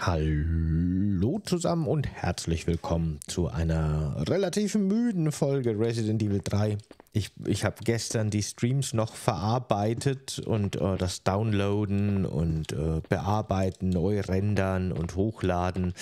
Hallo zusammen und herzlich willkommen zu einer relativ müden Folge Resident Evil 3. Ich, ich habe gestern die Streams noch verarbeitet und äh, das Downloaden und äh, Bearbeiten, neu rendern und hochladen.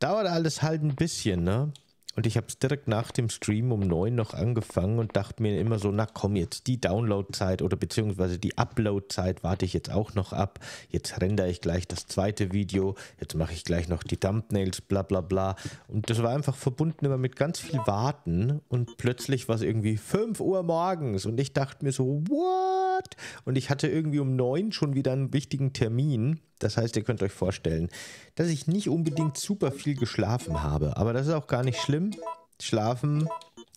Dauert alles halt ein bisschen, ne? Und ich habe es direkt nach dem Stream um 9 noch angefangen und dachte mir immer so, na komm jetzt, die Downloadzeit oder beziehungsweise die Uploadzeit warte ich jetzt auch noch ab. Jetzt rendere ich gleich das zweite Video, jetzt mache ich gleich noch die Thumbnails, bla bla bla. Und das war einfach verbunden immer mit ganz viel Warten und plötzlich war es irgendwie 5 Uhr morgens und ich dachte mir so, what? Und ich hatte irgendwie um 9 schon wieder einen wichtigen Termin das heißt, ihr könnt euch vorstellen, dass ich nicht unbedingt super viel geschlafen habe. Aber das ist auch gar nicht schlimm. Schlafen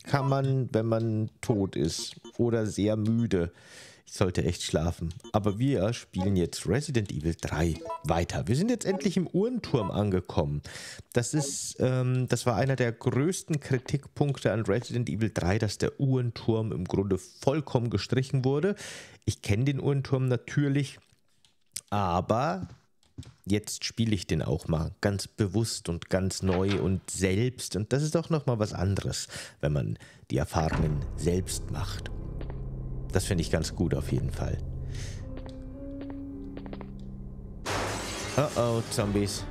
kann man, wenn man tot ist oder sehr müde. Ich sollte echt schlafen. Aber wir spielen jetzt Resident Evil 3 weiter. Wir sind jetzt endlich im Uhrenturm angekommen. Das ist, ähm, das war einer der größten Kritikpunkte an Resident Evil 3, dass der Uhrenturm im Grunde vollkommen gestrichen wurde. Ich kenne den Uhrenturm natürlich aber jetzt spiele ich den auch mal ganz bewusst und ganz neu und selbst. Und das ist doch nochmal was anderes, wenn man die Erfahrungen selbst macht. Das finde ich ganz gut auf jeden Fall. Oh oh, Zombies.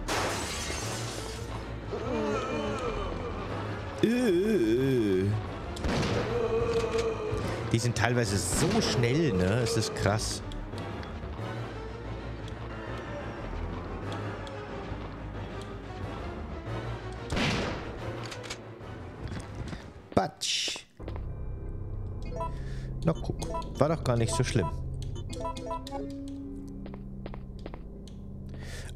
Die sind teilweise so schnell, ne? Es ist krass. Doch gar nicht so schlimm.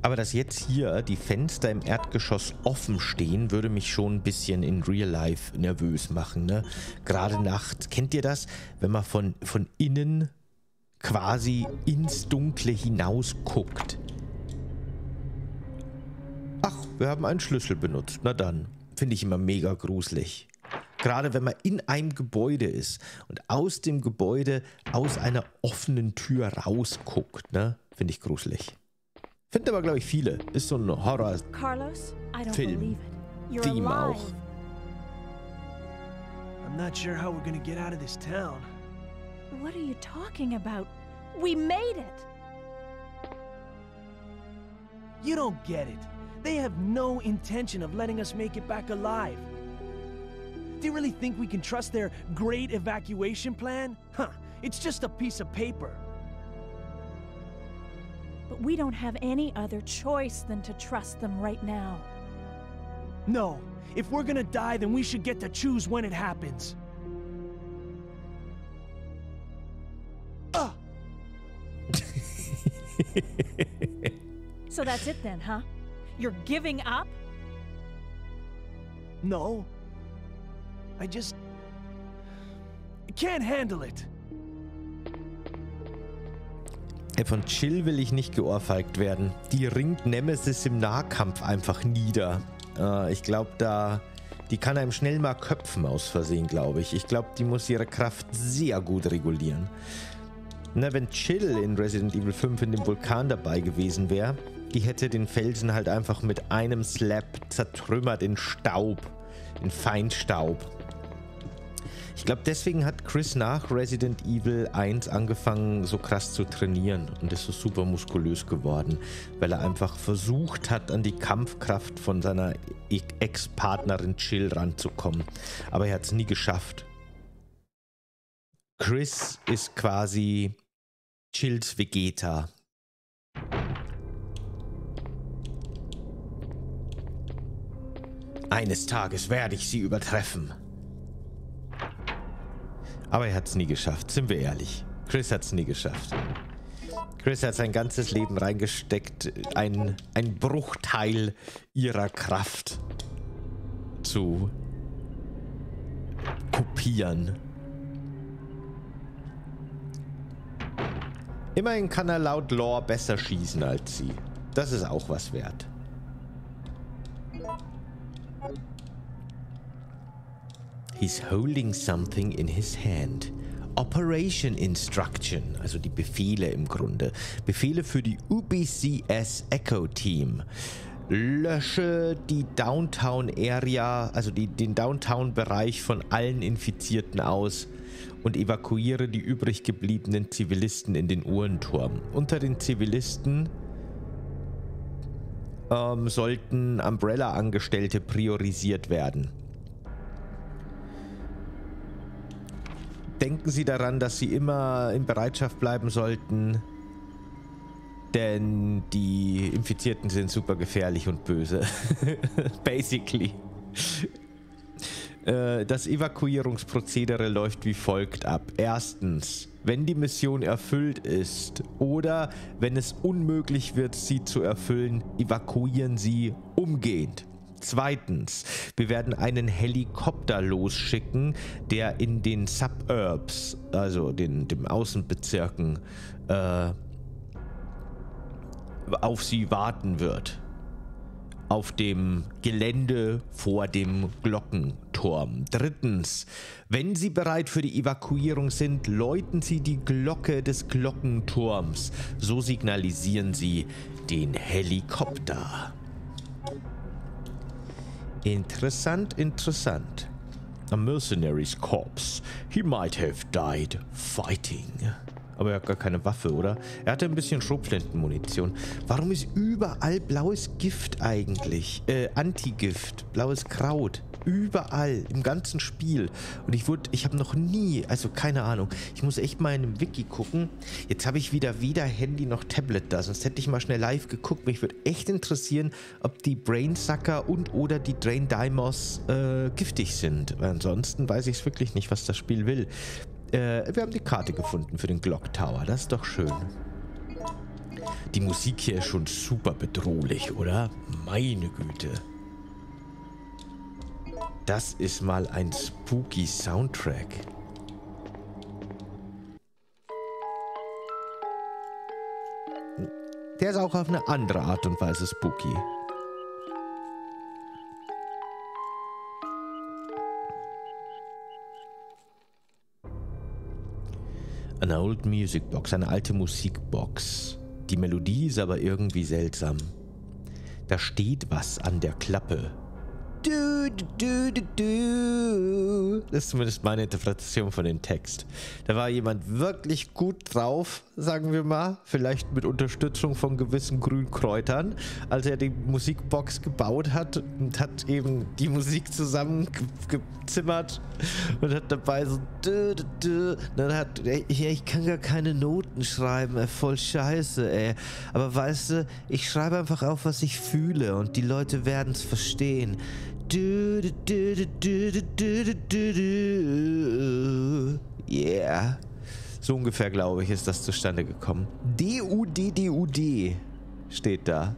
Aber dass jetzt hier die Fenster im Erdgeschoss offen stehen, würde mich schon ein bisschen in Real Life nervös machen. Ne? Gerade nachts. Kennt ihr das? Wenn man von, von innen quasi ins Dunkle hinaus guckt. Ach, wir haben einen Schlüssel benutzt. Na dann. Finde ich immer mega gruselig. Gerade wenn man in einem Gebäude ist und aus dem Gebäude aus einer offenen Tür rausguckt, ne? Finde ich gruselig. Finde aber, glaube ich, viele. Ist so ein Horror-Film. Theme auch. I'm not sure how we're gonna get out of this town. What are you talking about? We made it! You don't get it. They have no intention of letting us make it back alive. Do you really think we can trust their great evacuation plan? Huh, it's just a piece of paper. But we don't have any other choice than to trust them right now. No. If we're gonna die, then we should get to choose when it happens. so that's it then, huh? You're giving up? No. I just... Can't handle it. Von Chill will ich nicht geohrfeigt werden. Die ringt Nemesis im Nahkampf einfach nieder. Äh, ich glaube, da... Die kann einem schnell mal köpfen aus Versehen, glaube ich. Ich glaube, die muss ihre Kraft sehr gut regulieren. Na, wenn Chill in Resident Evil 5 in dem Vulkan dabei gewesen wäre, die hätte den Felsen halt einfach mit einem Slap zertrümmert in Staub. In Feinstaub. Ich glaube, deswegen hat Chris nach Resident Evil 1 angefangen, so krass zu trainieren und ist so super muskulös geworden, weil er einfach versucht hat, an die Kampfkraft von seiner Ex-Partnerin Chill ranzukommen. Aber er hat es nie geschafft. Chris ist quasi Chills Vegeta. Eines Tages werde ich sie übertreffen. Aber er hat es nie geschafft, sind wir ehrlich. Chris hat es nie geschafft. Chris hat sein ganzes Leben reingesteckt, ein, ein Bruchteil ihrer Kraft zu kopieren. Immerhin kann er laut Lore besser schießen als sie. Das ist auch was wert. He's holding something in his hand. Operation Instruction, also die Befehle im Grunde. Befehle für die UBCS Echo Team. lösche die Downtown Area, also die, den Downtown-Bereich von allen Infizierten aus und evakuiere die übrig gebliebenen Zivilisten in den Uhrenturm. Unter den Zivilisten ähm, sollten Umbrella-Angestellte priorisiert werden. Denken Sie daran, dass Sie immer in Bereitschaft bleiben sollten, denn die Infizierten sind super gefährlich und böse. Basically. Äh, das Evakuierungsprozedere läuft wie folgt ab. Erstens, wenn die Mission erfüllt ist oder wenn es unmöglich wird, sie zu erfüllen, evakuieren Sie umgehend. Zweitens, wir werden einen Helikopter losschicken, der in den Suburbs, also den, den Außenbezirken, äh, auf Sie warten wird auf dem Gelände vor dem Glockenturm. Drittens, wenn Sie bereit für die Evakuierung sind, läuten Sie die Glocke des Glockenturms. So signalisieren Sie den Helikopter. Interessant, interessant. A mercenary's corpse. He might have died fighting. Aber er hat gar keine Waffe, oder? Er hatte ein bisschen Schrotflintenmunition. Warum ist überall blaues Gift eigentlich? Äh, Antigift, blaues Kraut. Überall, im ganzen Spiel. Und ich wurde, ich habe noch nie, also keine Ahnung, ich muss echt mal in einem Wiki gucken. Jetzt habe ich wieder weder Handy noch Tablet da, sonst hätte ich mal schnell live geguckt. Mich würde echt interessieren, ob die Brainsucker und oder die Drain Dimos äh, giftig sind. Weil ansonsten weiß ich es wirklich nicht, was das Spiel will. Äh, wir haben die Karte gefunden für den Glock Tower. Das ist doch schön. Die Musik hier ist schon super bedrohlich, oder? Meine Güte. Das ist mal ein spooky Soundtrack. Der ist auch auf eine andere Art und Weise spooky. An old music box, eine alte Musikbox. Die Melodie ist aber irgendwie seltsam. Da steht was an der Klappe. Du, Das ist zumindest meine Interpretation von dem Text. Da war jemand wirklich gut drauf, sagen wir mal. Vielleicht mit Unterstützung von gewissen Grünkräutern, als er die Musikbox gebaut hat und hat eben die Musik zusammengezimmert und hat dabei so. Du, du, du. Dann hat. Ey, ich kann gar keine Noten schreiben, ey, voll scheiße, ey. Aber weißt du, ich schreibe einfach auf, was ich fühle und die Leute werden es verstehen. Yeah. So ungefähr, glaube ich, ist das zustande gekommen. D-U-D-D-U-D steht da.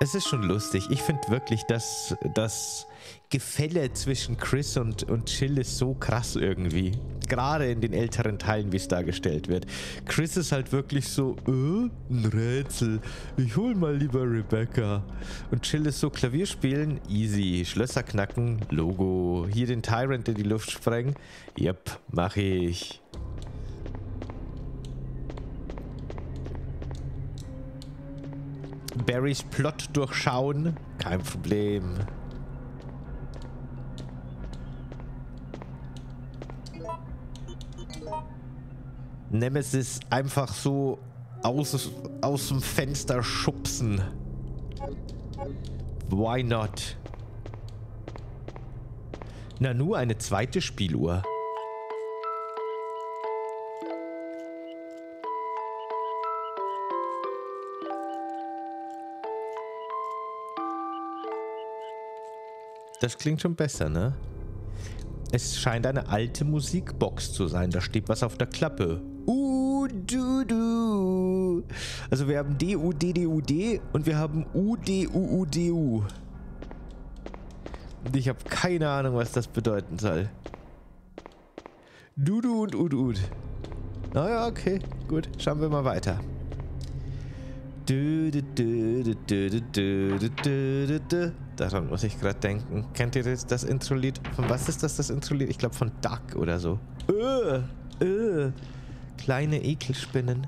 Es ist schon lustig. Ich finde wirklich, dass das Gefälle zwischen Chris und, und Chill ist so krass irgendwie. Gerade in den älteren Teilen, wie es dargestellt wird. Chris ist halt wirklich so, äh, ein Rätsel. Ich hol mal lieber Rebecca. Und Chill ist so, Klavier spielen, easy. Schlösser knacken, Logo. Hier den Tyrant in die Luft sprengen. Yep, mach ich. Barrys Plot durchschauen. Kein Problem. Nemesis einfach so aus, aus dem Fenster schubsen. Why not? Na, nur eine zweite Spieluhr. Das klingt schon besser, ne? Es scheint eine alte Musikbox zu sein. Da steht was auf der Klappe. U, du, du. Also wir haben D, U, D, D, U, D und wir haben U, D, U, U, D, U. Und ich habe keine Ahnung, was das bedeuten soll. Dudu und Ud, Ud. Naja, okay. Gut, schauen wir mal weiter. Du, du, du, du, du, du, du, du, du. Daran muss ich gerade denken. Kennt ihr das, das Intro-Lied? Von was ist das, das Intro-Lied? Ich glaube von Duck oder so. Öh, öh. Kleine Ekelspinnen.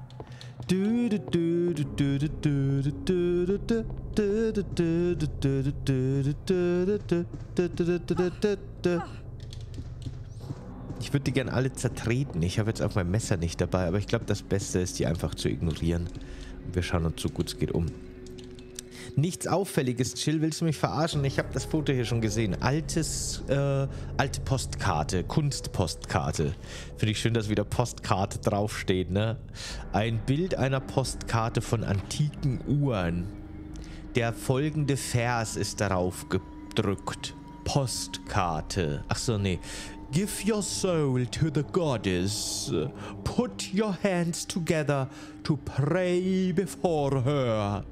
Ich würde die gern alle zertreten. Ich habe jetzt auch mein Messer nicht dabei, aber ich glaube, das Beste ist, die einfach zu ignorieren. Wir schauen uns so gut es geht um. Nichts Auffälliges. Chill, willst du mich verarschen? Ich habe das Foto hier schon gesehen. Altes, äh, alte Postkarte. Kunstpostkarte. Finde ich schön, dass wieder Postkarte draufsteht, ne? Ein Bild einer Postkarte von antiken Uhren. Der folgende Vers ist darauf gedrückt. Postkarte. Ach so, nee. Give your soul to the goddess. Put your hands together to pray before her.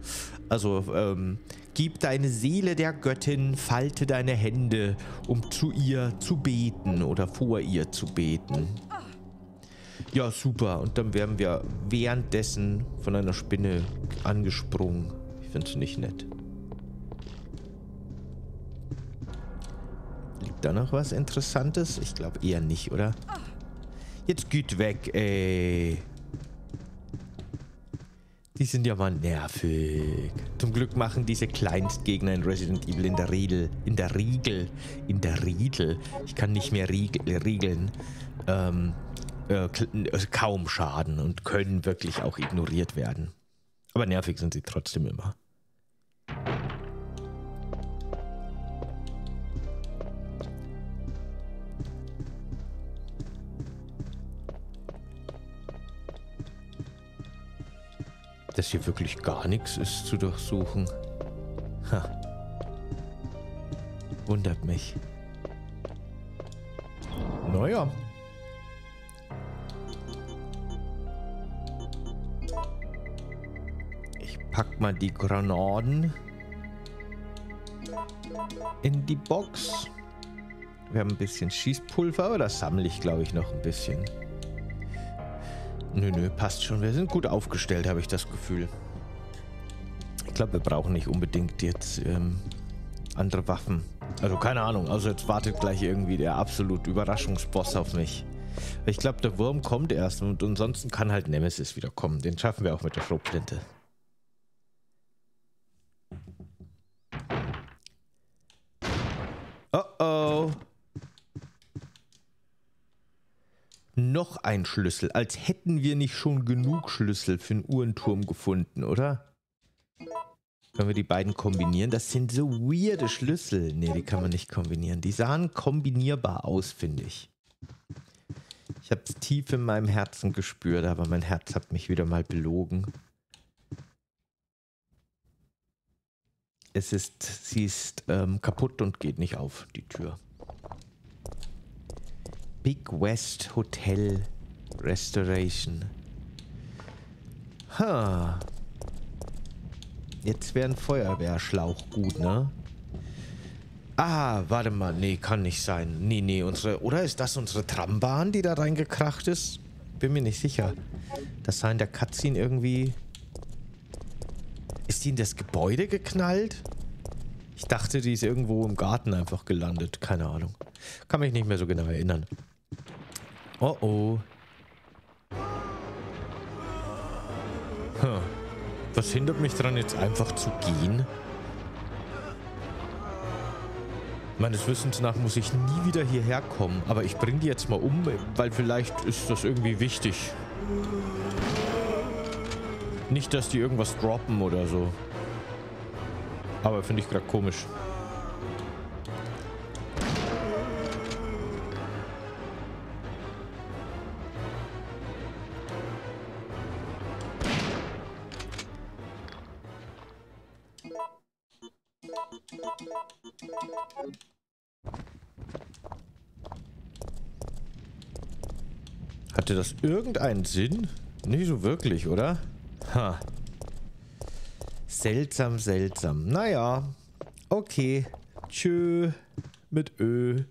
Also, ähm, gib deine Seele der Göttin, falte deine Hände, um zu ihr zu beten oder vor ihr zu beten. Ja, super. Und dann werden wir währenddessen von einer Spinne angesprungen. Ich finde es nicht nett. Liegt da noch was Interessantes? Ich glaube eher nicht, oder? Jetzt geht weg, ey. Die sind ja mal nervig. Zum Glück machen diese Kleinstgegner in Resident Evil in der Regel, in der Riegel, in der Riegel, ich kann nicht mehr riegel, riegeln, ähm, äh, kaum Schaden und können wirklich auch ignoriert werden. Aber nervig sind sie trotzdem immer. Dass hier wirklich gar nichts ist zu durchsuchen. Ha. Wundert mich. Naja. Ich pack mal die Granaten in die Box. Wir haben ein bisschen Schießpulver, aber das sammle ich, glaube ich, noch ein bisschen. Nö, nö, passt schon. Wir sind gut aufgestellt, habe ich das Gefühl. Ich glaube, wir brauchen nicht unbedingt jetzt ähm, andere Waffen. Also keine Ahnung. Also jetzt wartet gleich irgendwie der absolut Überraschungsboss auf mich. Ich glaube, der Wurm kommt erst und ansonsten kann halt Nemesis wieder kommen. Den schaffen wir auch mit der Schrotflinte. Oh oh. Noch ein Schlüssel, als hätten wir nicht schon genug Schlüssel für den Uhrenturm gefunden, oder? Können wir die beiden kombinieren? Das sind so weirde Schlüssel. Ne, die kann man nicht kombinieren. Die sahen kombinierbar aus, finde ich. Ich habe es tief in meinem Herzen gespürt, aber mein Herz hat mich wieder mal belogen. Es ist, sie ist ähm, kaputt und geht nicht auf, die Tür. Big West Hotel Restoration. Ha. Jetzt wäre ein Feuerwehrschlauch gut, ne? Ah, warte mal. Nee, kann nicht sein. Nee, nee, unsere... Oder ist das unsere Trambahn, die da reingekracht ist? Bin mir nicht sicher. Das sah in der Cutscene irgendwie... Ist die in das Gebäude geknallt? Ich dachte, die ist irgendwo im Garten einfach gelandet. Keine Ahnung. Kann mich nicht mehr so genau erinnern. Oh oh. Was hindert mich daran, jetzt einfach zu gehen? Meines Wissens nach muss ich nie wieder hierher kommen. Aber ich bringe die jetzt mal um, weil vielleicht ist das irgendwie wichtig. Nicht, dass die irgendwas droppen oder so. Aber finde ich gerade komisch. Hatte das irgendeinen Sinn? Nicht so wirklich, oder? Ha. Seltsam, seltsam. Naja. Okay. Tschö. Mit Ö.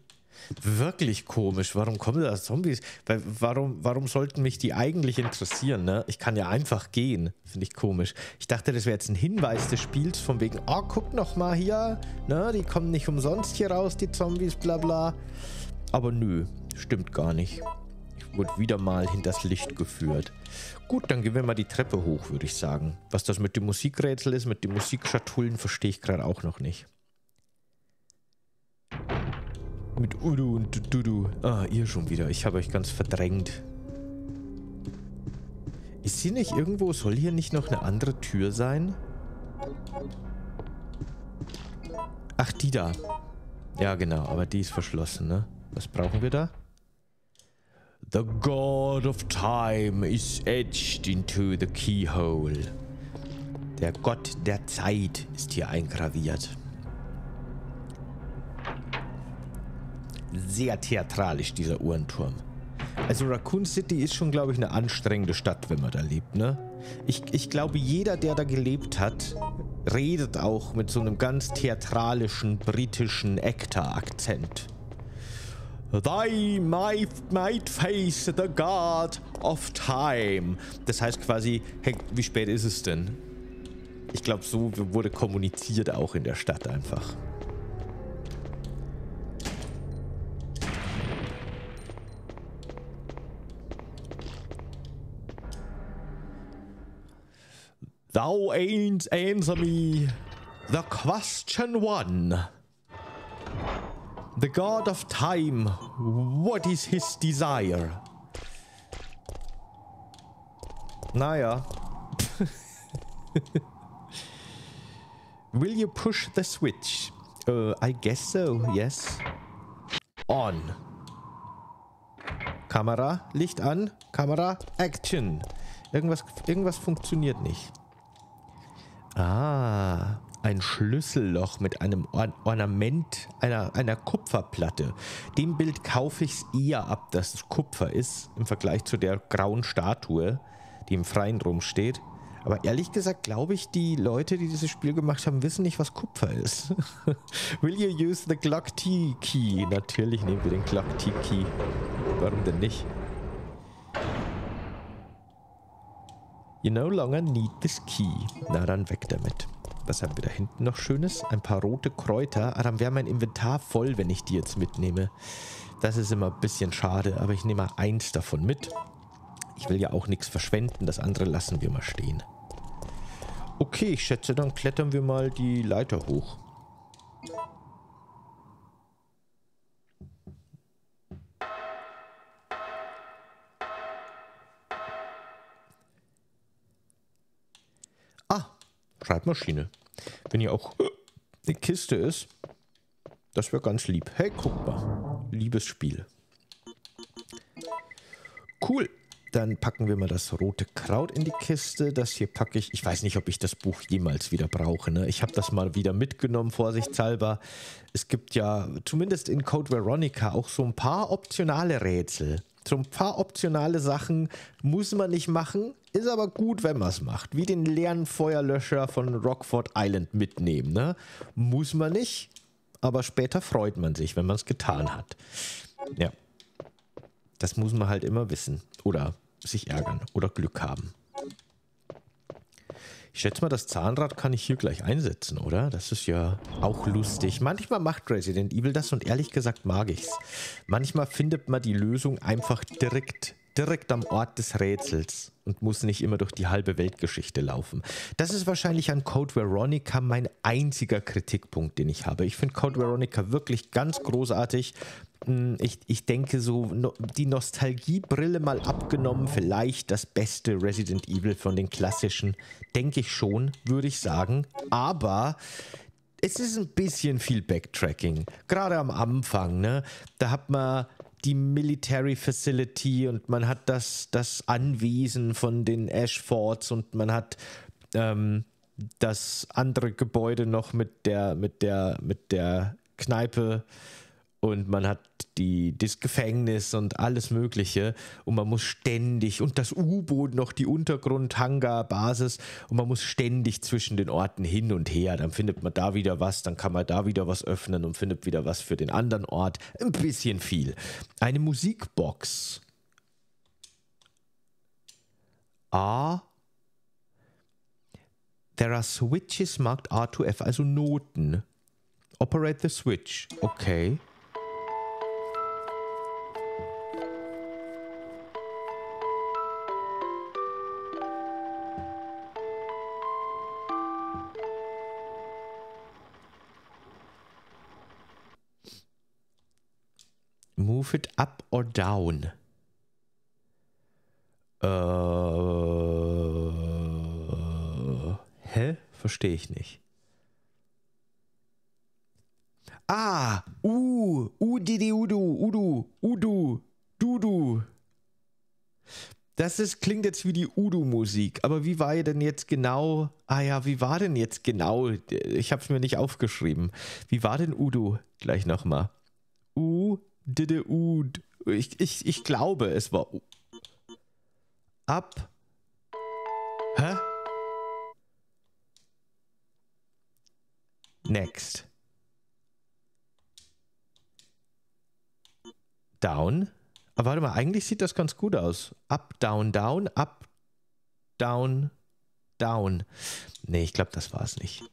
Wirklich komisch. Warum kommen da Zombies? Weil, warum, warum sollten mich die eigentlich interessieren? Ne? Ich kann ja einfach gehen. Finde ich komisch. Ich dachte, das wäre jetzt ein Hinweis des Spiels von wegen, oh, guck noch mal hier. Ne? Die kommen nicht umsonst hier raus, die Zombies, bla bla. Aber nö, stimmt gar nicht. Ich wurde wieder mal hinters Licht geführt. Gut, dann gehen wir mal die Treppe hoch, würde ich sagen. Was das mit dem Musikrätsel ist, mit den Musikschatullen, verstehe ich gerade auch noch nicht. Mit Udu und Dudu. Ah, ihr schon wieder. Ich habe euch ganz verdrängt. Ist sie nicht irgendwo? Soll hier nicht noch eine andere Tür sein? Ach, die da. Ja, genau. Aber die ist verschlossen, ne? Was brauchen wir da? The God of Time is etched into the keyhole. Der Gott der Zeit ist hier eingraviert. Sehr theatralisch, dieser Uhrenturm. Also Raccoon City ist schon, glaube ich, eine anstrengende Stadt, wenn man da lebt, ne? Ich, ich glaube, jeder, der da gelebt hat, redet auch mit so einem ganz theatralischen britischen Actor-Akzent. Thy might, might face the God of Time. Das heißt quasi, hey, wie spät ist es denn? Ich glaube, so wurde kommuniziert auch in der Stadt einfach. Thou ain't answer me the question one. The god of time, what is his desire? Naja. Will you push the switch? Uh, I guess so, yes. On. Kamera, Licht an. Kamera, Action. Irgendwas, irgendwas funktioniert nicht. Ah, ein Schlüsselloch mit einem Or Ornament einer, einer Kupferplatte. Dem Bild kaufe ich es eher ab, dass es Kupfer ist, im Vergleich zu der grauen Statue, die im Freien rumsteht. Aber ehrlich gesagt glaube ich, die Leute, die dieses Spiel gemacht haben, wissen nicht, was Kupfer ist. Will you use the Glock T Key? Natürlich nehmen wir den Glock T Key. Warum denn nicht? You no longer need this key. Na dann weg damit. Was haben wir da hinten noch Schönes? Ein paar rote Kräuter. Ah, dann wäre mein Inventar voll, wenn ich die jetzt mitnehme. Das ist immer ein bisschen schade, aber ich nehme mal eins davon mit. Ich will ja auch nichts verschwenden, das andere lassen wir mal stehen. Okay, ich schätze, dann klettern wir mal die Leiter hoch. Schreibmaschine. Wenn hier auch eine Kiste ist, das wäre ganz lieb. Hey, guck mal. Liebes Spiel. Cool. Dann packen wir mal das rote Kraut in die Kiste. Das hier packe ich. Ich weiß nicht, ob ich das Buch jemals wieder brauche. Ne? Ich habe das mal wieder mitgenommen, vorsichtshalber. Es gibt ja zumindest in Code Veronica auch so ein paar optionale Rätsel. So ein paar optionale Sachen muss man nicht machen, ist aber gut, wenn man es macht. Wie den leeren Feuerlöscher von Rockford Island mitnehmen. Ne? Muss man nicht, aber später freut man sich, wenn man es getan hat. Ja. Das muss man halt immer wissen. Oder sich ärgern oder Glück haben. Ich schätze mal, das Zahnrad kann ich hier gleich einsetzen, oder? Das ist ja auch lustig. Manchmal macht Resident Evil das und ehrlich gesagt mag ich's. Manchmal findet man die Lösung einfach direkt, direkt am Ort des Rätsels und muss nicht immer durch die halbe Weltgeschichte laufen. Das ist wahrscheinlich an Code Veronica mein einziger Kritikpunkt, den ich habe. Ich finde Code Veronica wirklich ganz großartig. Hm, ich, ich denke so, die Nostalgiebrille mal abgenommen, vielleicht das beste Resident Evil von den klassischen, denke ich schon, würde ich sagen. Aber es ist ein bisschen viel Backtracking. Gerade am Anfang, ne? Da hat man die Military Facility und man hat das, das Anwesen von den Ashfords und man hat ähm, das andere Gebäude noch mit der, mit der, mit der Kneipe und man hat die, das Gefängnis und alles Mögliche und man muss ständig und das U-Boot noch die Untergrund-Hangar-Basis und man muss ständig zwischen den Orten hin und her. Dann findet man da wieder was, dann kann man da wieder was öffnen und findet wieder was für den anderen Ort. Ein bisschen viel. Eine Musikbox. A. There are switches marked R to F, also Noten. Operate the switch. Okay. Move it up or down. Äh, hä? Verstehe ich nicht. Ah, U, U, Didi, Udu, Udu, Udu, Dudu. Das ist, klingt jetzt wie die Udu-Musik, aber wie war denn jetzt genau? Ah ja, wie war denn jetzt genau? Ich habe es mir nicht aufgeschrieben. Wie war denn Udu? Gleich nochmal. U, Dide, Ud. Ich, ich, ich glaube, es war. Ab. Hä? Next. Down. Aber warte mal, eigentlich sieht das ganz gut aus. Up, down, down, up, down, down. Nee, ich glaube, das war es nicht.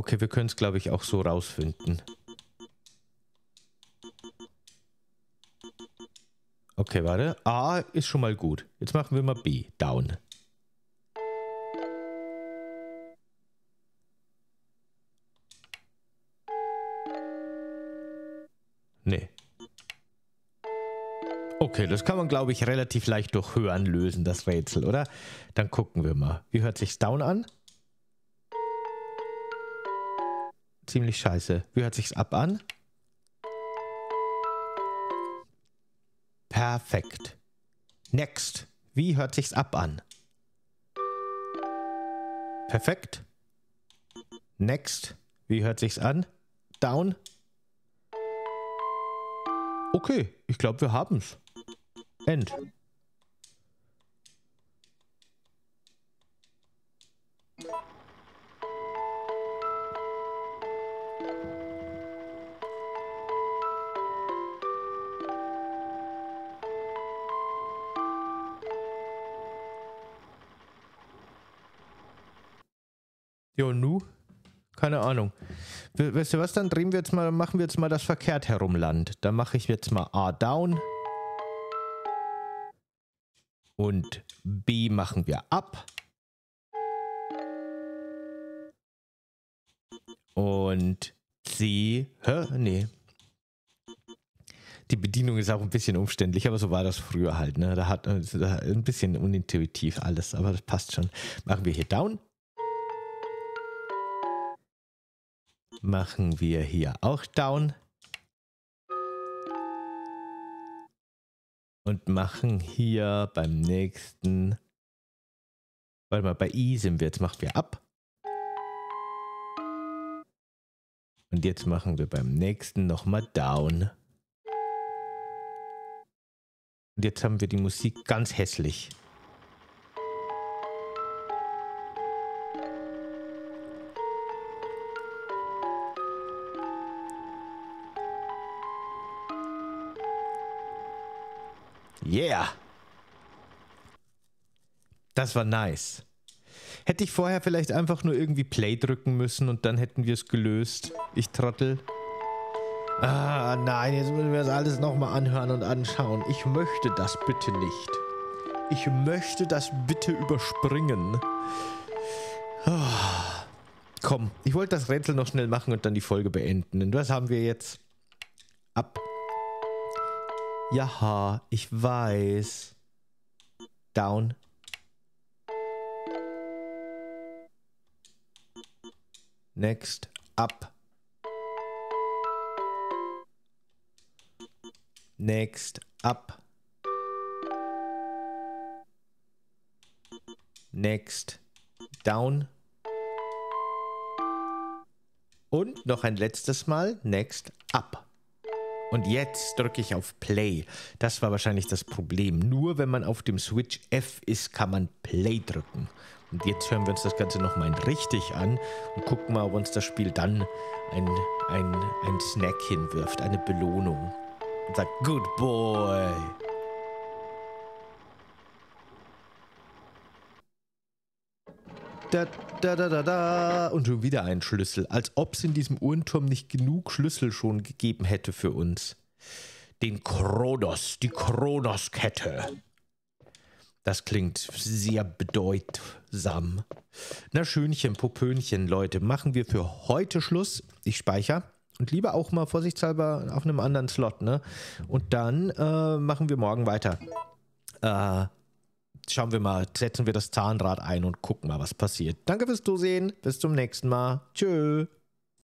Okay, wir können es, glaube ich, auch so rausfinden. Okay, warte. A ist schon mal gut. Jetzt machen wir mal B. Down. Nee. Okay, das kann man, glaube ich, relativ leicht durch Hören lösen, das Rätsel, oder? Dann gucken wir mal. Wie hört sich's Down an? Ziemlich scheiße. Wie hört sich's Up an? Perfekt. Next. Wie hört sich's ab an? Perfekt. Next. Wie hört sich's an? Down. Okay, ich glaube, wir haben's. End. Jo, nu? Keine Ahnung. Weißt du was, dann drehen wir jetzt mal, machen wir jetzt mal das verkehrt herum Land. Dann mache ich jetzt mal A down. Und B machen wir ab. Und C, hä? Nee. Die Bedienung ist auch ein bisschen umständlich, aber so war das früher halt. Ne? Da hat ein bisschen unintuitiv alles, aber das passt schon. Machen wir hier down. Machen wir hier auch down. Und machen hier beim nächsten, warte mal, bei I sind wir, jetzt machen wir ab. Und jetzt machen wir beim nächsten nochmal down. Und jetzt haben wir die Musik ganz hässlich. Yeah. Das war nice. Hätte ich vorher vielleicht einfach nur irgendwie Play drücken müssen und dann hätten wir es gelöst. Ich trottel. Ah, nein, jetzt müssen wir das alles nochmal anhören und anschauen. Ich möchte das bitte nicht. Ich möchte das bitte überspringen. Ah. Komm, ich wollte das Rätsel noch schnell machen und dann die Folge beenden. Und was haben wir jetzt? Ab. Ja, ich weiß. Down. Next. Up. Next up. Next down. Und noch ein letztes Mal. Next up. Und jetzt drücke ich auf Play. Das war wahrscheinlich das Problem. Nur wenn man auf dem Switch F ist, kann man Play drücken. Und jetzt hören wir uns das Ganze nochmal richtig an und gucken mal, ob uns das Spiel dann ein, ein, ein Snack hinwirft, eine Belohnung. Und sagt, Good Boy. Da, da, da, da, da. Und schon wieder ein Schlüssel. Als ob es in diesem Uhrenturm nicht genug Schlüssel schon gegeben hätte für uns. Den Kronos, die Kronos-Kette. Das klingt sehr bedeutsam. Na Schönchen, Popönchen, Leute, machen wir für heute Schluss. Ich speichere. Und lieber auch mal vorsichtshalber auf einem anderen Slot, ne? Und dann äh, machen wir morgen weiter. Äh, schauen wir mal, setzen wir das Zahnrad ein und gucken mal, was passiert. Danke fürs Zusehen. Bis zum nächsten Mal. Tschö.